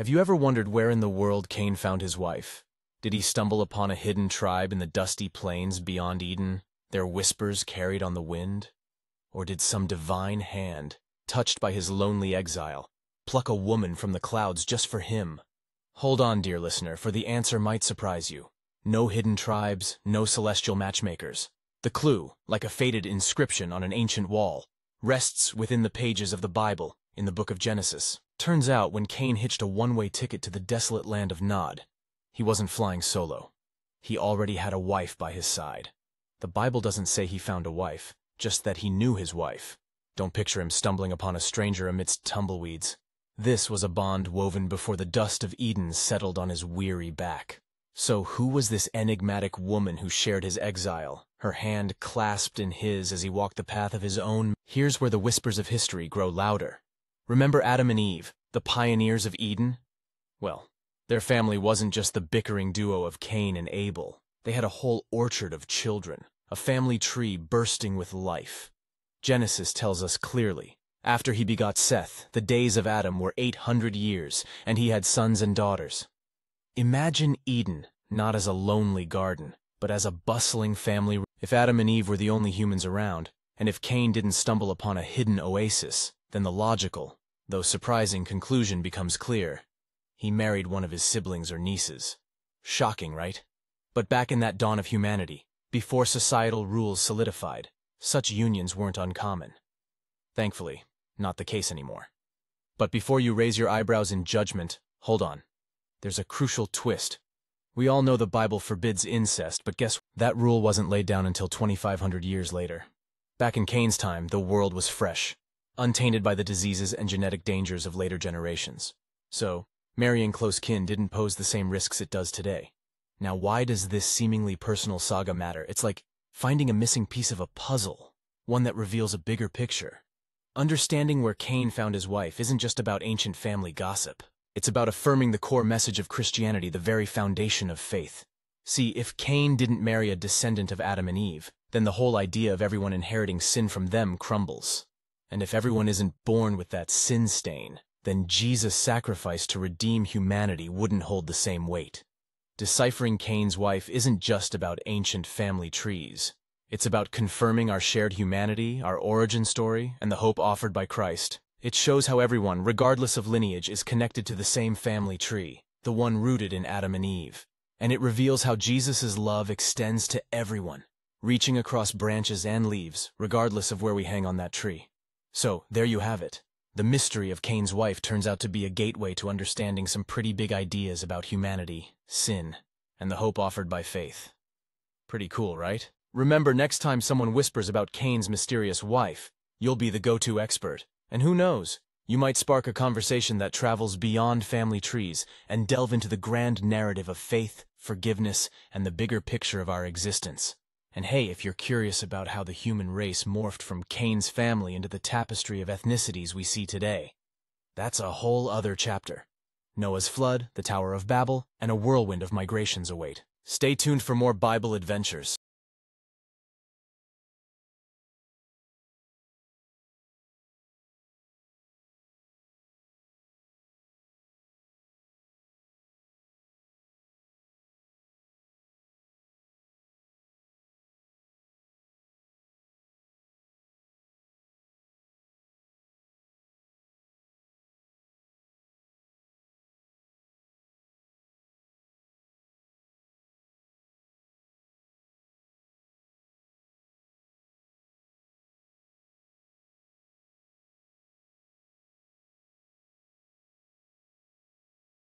Have you ever wondered where in the world Cain found his wife? Did he stumble upon a hidden tribe in the dusty plains beyond Eden, their whispers carried on the wind? Or did some divine hand, touched by his lonely exile, pluck a woman from the clouds just for him? Hold on, dear listener, for the answer might surprise you. No hidden tribes, no celestial matchmakers. The clue, like a faded inscription on an ancient wall, rests within the pages of the Bible in the book of Genesis. Turns out when Cain hitched a one-way ticket to the desolate land of Nod, he wasn't flying solo. He already had a wife by his side. The Bible doesn't say he found a wife, just that he knew his wife. Don't picture him stumbling upon a stranger amidst tumbleweeds. This was a bond woven before the dust of Eden settled on his weary back. So who was this enigmatic woman who shared his exile, her hand clasped in his as he walked the path of his own? Here's where the whispers of history grow louder. Remember Adam and Eve, the pioneers of Eden? Well, their family wasn't just the bickering duo of Cain and Abel. They had a whole orchard of children, a family tree bursting with life. Genesis tells us clearly, after he begot Seth, the days of Adam were 800 years, and he had sons and daughters. Imagine Eden not as a lonely garden, but as a bustling family. If Adam and Eve were the only humans around, and if Cain didn't stumble upon a hidden oasis, then the logical, though surprising conclusion becomes clear. He married one of his siblings or nieces. Shocking, right? But back in that dawn of humanity, before societal rules solidified, such unions weren't uncommon. Thankfully, not the case anymore. But before you raise your eyebrows in judgment, hold on. There's a crucial twist. We all know the Bible forbids incest, but guess that rule wasn't laid down until 2,500 years later. Back in Cain's time, the world was fresh, untainted by the diseases and genetic dangers of later generations. So, marrying close kin didn't pose the same risks it does today. Now why does this seemingly personal saga matter? It's like finding a missing piece of a puzzle, one that reveals a bigger picture. Understanding where Cain found his wife isn't just about ancient family gossip. It's about affirming the core message of Christianity, the very foundation of faith. See, if Cain didn't marry a descendant of Adam and Eve, then the whole idea of everyone inheriting sin from them crumbles. And if everyone isn't born with that sin stain, then Jesus' sacrifice to redeem humanity wouldn't hold the same weight. Deciphering Cain's wife isn't just about ancient family trees. It's about confirming our shared humanity, our origin story, and the hope offered by Christ. It shows how everyone, regardless of lineage, is connected to the same family tree, the one rooted in Adam and Eve. And it reveals how Jesus' love extends to everyone, reaching across branches and leaves, regardless of where we hang on that tree. So, there you have it. The mystery of Cain's wife turns out to be a gateway to understanding some pretty big ideas about humanity, sin, and the hope offered by faith. Pretty cool, right? Remember, next time someone whispers about Cain's mysterious wife, you'll be the go-to expert. And who knows, you might spark a conversation that travels beyond family trees and delve into the grand narrative of faith, forgiveness, and the bigger picture of our existence. And hey, if you're curious about how the human race morphed from Cain's family into the tapestry of ethnicities we see today, that's a whole other chapter. Noah's flood, the Tower of Babel, and a whirlwind of migrations await. Stay tuned for more Bible adventures.